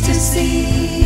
to see.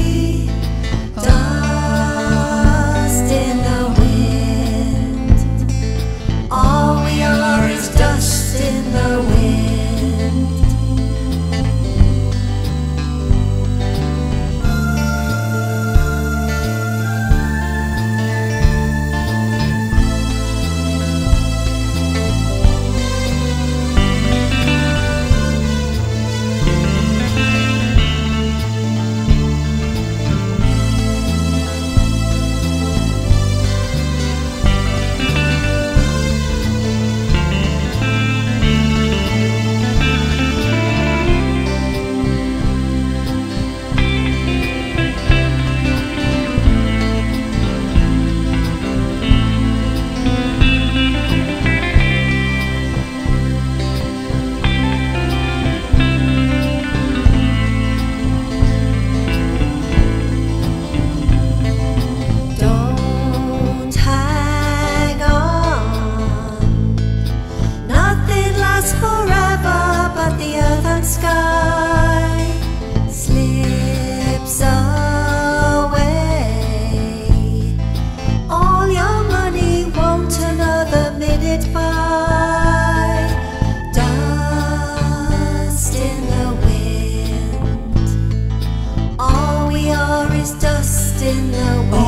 is dust in the wind.